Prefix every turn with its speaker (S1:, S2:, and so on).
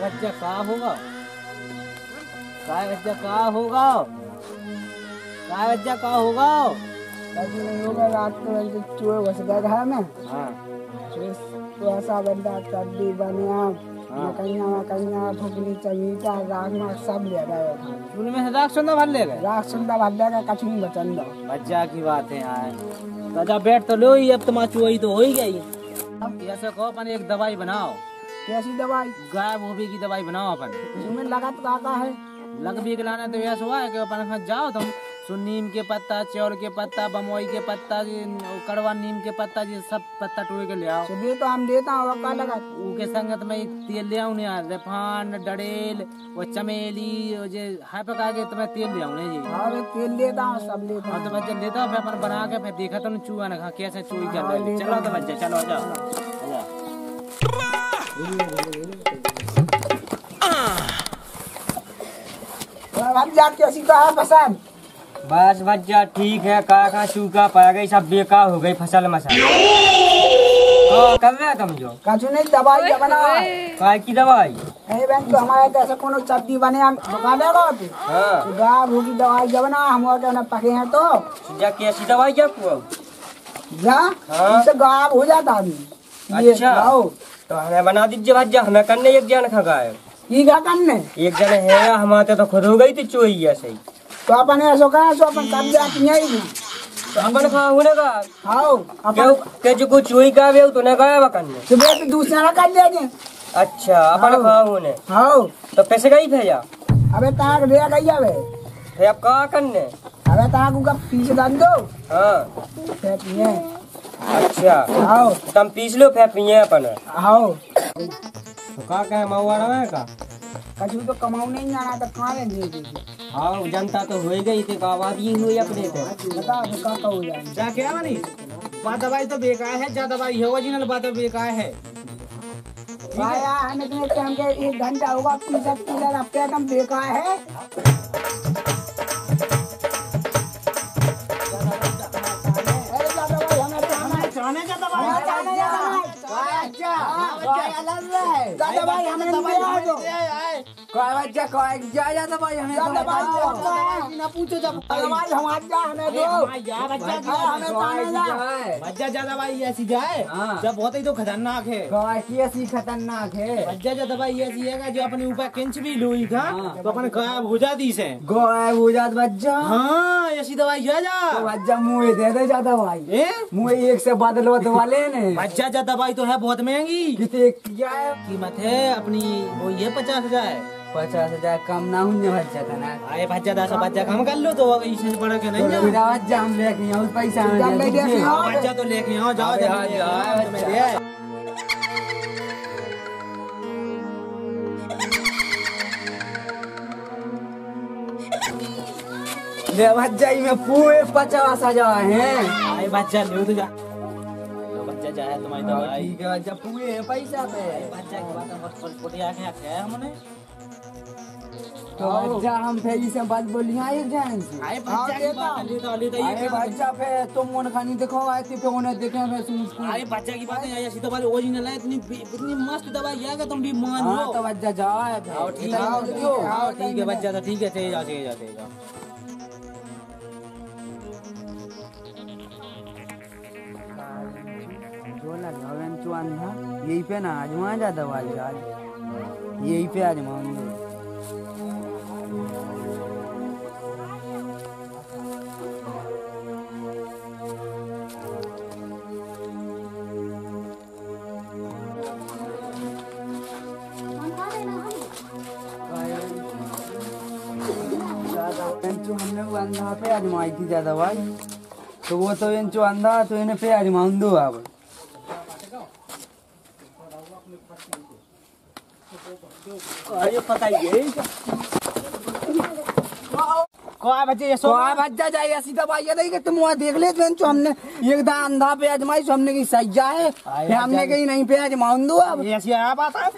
S1: बच्चा का होगा? काय बच्चा का होगा? काय बच्चा का होगा?
S2: कभी नहीं होगा रात को चूहे गए घर में
S1: हाँ।
S2: तो ऐसा बंदा बनिया राग सब ले गए
S1: में सुंदर भर ले गए
S2: राग भर देगा कछु नहीं बचन दो
S1: की बात है यार। तो जब बैठ तो लो ही, अब तुम्हारा चुहई तो हो ही गई अब ऐसे कहो, अपन एक दवाई बनाओ।
S2: कैसी दवाई?
S1: गाय भूबी की दवाई बनाओ अपन।
S2: उसमें लगा तो काका है।
S1: लग भी लाना तो ऐसा हुआ है कि अपन घर जाओ तुम। सो नीम के पत्ता चौर के पत्ता बमोई के पत्ता कड़वा नीम के पत्ता जी सब पत्ता टूट के ले आओ।
S2: सुबह तो हम देता हूँ का लगा।
S1: उनके संगत में तेल ले आऊँ यार रेफान डड़ेल वो चमेली वो जे हाय पका के तुम्हें तेल ले आऊँ जी।
S2: और तेल लेता हूँ सब लेता
S1: और तो बच्चे लेता हूँ फिर अपन बना के फिर देखा तो चूहा ना खा कैसे चूही कर चलो तो बच्चे चलो जाओ।
S2: हूँ हम जात कैसी का है पसंद।
S3: बस बच्चा ठीक है का का सूखा पड़ गई सब बेकार हो गई फ़सल मसल। तो कर रहे तुम जो?
S2: कछु नहीं दवाई बना?
S3: काय की दवाई?
S2: नहीं बहन तो हमारे तो ऐसा कोनो सब्ज़ी बने हम बता देगा तू
S3: हाँ
S2: तो गाय दवाई जब ना हम और ना पके हैं तो।
S3: जा कैसी दवाई क्या कुआ
S2: जा
S3: हाँ।
S2: इससे गायब हो जाता आदमी। ये
S3: अच्छा। तो हमें बना दीजिए भज्जा हमें करने एक जन खा गए
S2: ये क्या करने
S3: एक जन है हमारे तो खुद हो गई थी ऐसे ही
S2: तो अपन ऐसा कहा सो अपन सब जाती है ही।
S3: तो अपन खा होने का
S2: खाओ अपन
S3: क्या जो कुछ चोई का वे तो न गया करने
S2: सुबह तो दूसरा ना कर देंगे।
S3: अच्छा अपन खा होने
S2: खाओ
S3: तो पैसे गई भेजा
S2: अबे ताक ले गई अबे।
S3: फिर अब कहा करने
S2: अबे ताक का पीछे डाल दो।
S3: हाँ। अच्छा।
S2: आओ।
S3: तुम पीस लो फिर पिए अपन।
S2: आओ।
S3: तो का कहे महुआ रहा का?
S2: कछु तो कमाऊ नहीं जाना तो कहाँ ले दे
S3: हाँ जनता तो हो गई थी आबादी हुई अपने थे।
S2: बता तो का हो? जाए
S1: जा क्या वाली बात दवाई तो बेकार है जा दवाई है ओरिजिनल बात दवाई बेकार है।
S2: आया हमें इतने टाइम के एक घंटा होगा पीछे पीछे एकदम बेकार है। 哎呀！भाई हमें नहीं दिया है तो। दादा भाई आपका है।
S1: ना पूछो जब
S2: दादा भाई हम आज जा हमें दो।
S1: जा बच्चा
S2: हाँ, हमें पानी ला।
S1: बच्चा जा दवाई ऐसी जाए जब बहुत ही तो खतरनाक है।
S3: कोई की ऐसी खतरनाक है।
S1: बच्चा जो दवाई ऐसी है कि जो अपने ऊपर किंच भी लोई का तो अपन गायब हो जाती से।
S3: गायब हो जात बच्चा।
S1: हाँ ऐसी दवाई जा जा।
S3: बच्चा मुँह दे दे भाई।
S1: ए?
S3: मुँह एक से बदलो तो वाले ने।
S1: बच्चा जा दवाई तो है बहुत महँगी।
S3: कितने क्या है?
S1: कीमत है अपनी वो ये पचास हज़ार
S3: पचास हज़ार कम ना हुई बच्चा था ना।
S1: आए बच्चा दस बच्चा कम कर लो तो इससे बड़ा के नहीं। जाओ
S3: बच्चा हम लेके यहाँ पैसा
S2: जब मैं देखी
S1: हाँ,
S2: हाँ,
S1: बच्चा तो लेके आओ जाओ
S3: अरे
S1: जल्दी
S3: हाँ,
S1: लेके आओ,
S3: जाओ, बच्चा।
S1: दे।
S3: ले बच्चा में पूरे पचास हज़ार हैं।
S1: आए बच्चा लो तो जा। तो बच्चा जाए तुम्हारी दवाई।
S3: ठीक है बच्चा पूरे पैसा पे।
S1: बच्चा की बात बस बस पुटिया के है हमने।
S3: तो बच्चा हम फिर इसे बात बोली हाँ एक जान से।
S1: आए बच्चा की बात ले तो ले तो ये
S3: बच्चा पे तुम मन खानी देखो आए थे फिर उन्हें देखे मैं सुन
S1: आए बच्चा की बात है? ऐसी दवाई ओरिजिनल है इतनी इतनी मस्त दवाई है कि तुम भी मान
S3: हाँ
S1: लो।
S3: तो बच्चा जाओ
S1: आओ ठीक है
S3: आओ,
S1: ठीक है बच्चा तो ठीक है चले जाओ चले जाओ चले जाओ
S3: जो। ना घवन चुआन था यही पे ना आजमा जाता वाली आज। यही पे आजमाऊँगे इंचो हमने वो अंधा पे आजमाई थी ज़्यादा भाई। तो वो तो इंचो अंधा तो इन्हें पे आजमाऊं दो अब
S2: देख ले तो हमने एक दा अंधा पे आजमाई सो हमने की सज्जा है हमने कहीं नहीं पे आजमाऊं दो अब
S1: ऐसी आप आता है?